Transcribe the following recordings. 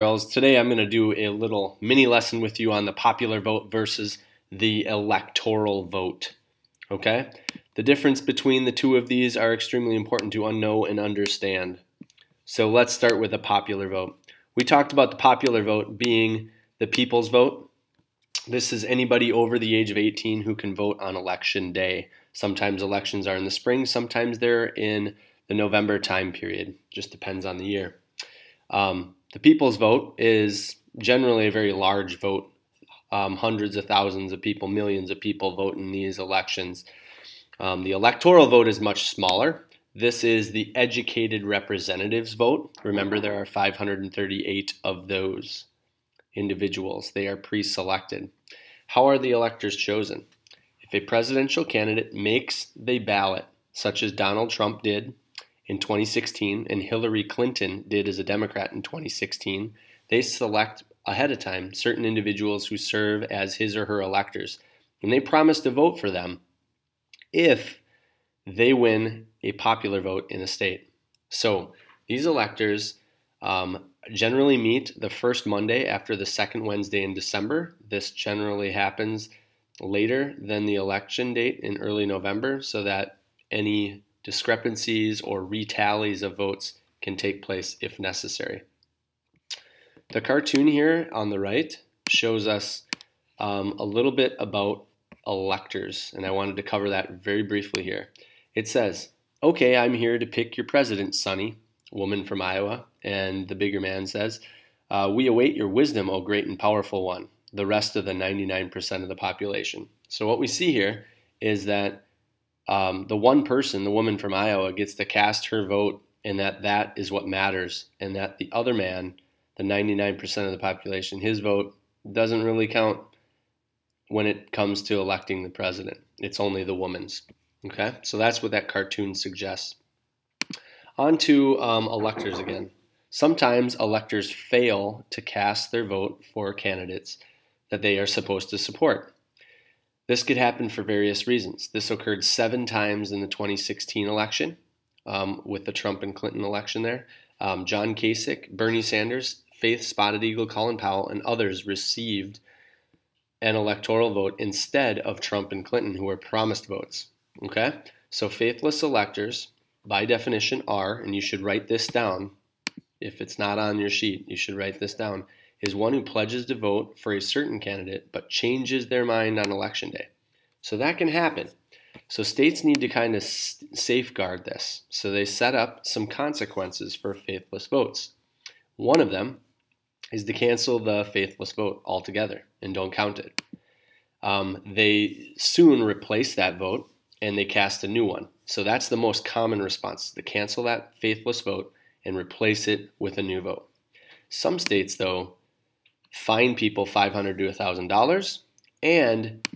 girls. Today I'm going to do a little mini lesson with you on the popular vote versus the electoral vote. Okay? The difference between the two of these are extremely important to know and understand. So let's start with the popular vote. We talked about the popular vote being the people's vote. This is anybody over the age of 18 who can vote on election day. Sometimes elections are in the spring, sometimes they're in the November time period. Just depends on the year. Um, the people's vote is generally a very large vote. Um, hundreds of thousands of people, millions of people vote in these elections. Um, the electoral vote is much smaller. This is the educated representatives vote. Remember, there are 538 of those individuals. They are pre selected. How are the electors chosen? If a presidential candidate makes the ballot, such as Donald Trump did in 2016 and Hillary Clinton did as a Democrat in 2016, they select ahead of time certain individuals who serve as his or her electors. And they promise to vote for them if they win a popular vote in a state. So these electors um, generally meet the first Monday after the second Wednesday in December. This generally happens later than the election date in early November so that any discrepancies or retallies of votes can take place if necessary. The cartoon here on the right shows us um, a little bit about electors, and I wanted to cover that very briefly here. It says, Okay, I'm here to pick your president, Sonny, woman from Iowa. And the bigger man says, uh, We await your wisdom, O great and powerful one, the rest of the 99% of the population. So, what we see here is that um, the one person, the woman from Iowa, gets to cast her vote, and that that is what matters, and that the other man, the 99% of the population, his vote doesn't really count when it comes to electing the president. It's only the woman's. Okay, so that's what that cartoon suggests. On to um, electors again. Sometimes electors fail to cast their vote for candidates that they are supposed to support. This could happen for various reasons. This occurred seven times in the 2016 election um, with the Trump and Clinton election there. Um, John Kasich, Bernie Sanders, Faith Spotted Eagle, Colin Powell, and others received an electoral vote instead of Trump and Clinton, who were promised votes. Okay? So faithless electors, by definition, are, and you should write this down. If it's not on your sheet, you should write this down is one who pledges to vote for a certain candidate but changes their mind on election day. So that can happen. So states need to kind of safeguard this. So they set up some consequences for faithless votes. One of them is to cancel the faithless vote altogether and don't count it. Um, they soon replace that vote and they cast a new one. So that's the most common response to cancel that faithless vote and replace it with a new vote. Some states, though, fine people 500 to $1,000, and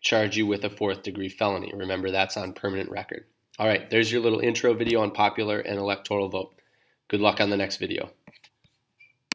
charge you with a fourth degree felony. Remember, that's on permanent record. All right, there's your little intro video on popular and electoral vote. Good luck on the next video.